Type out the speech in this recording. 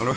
Falou?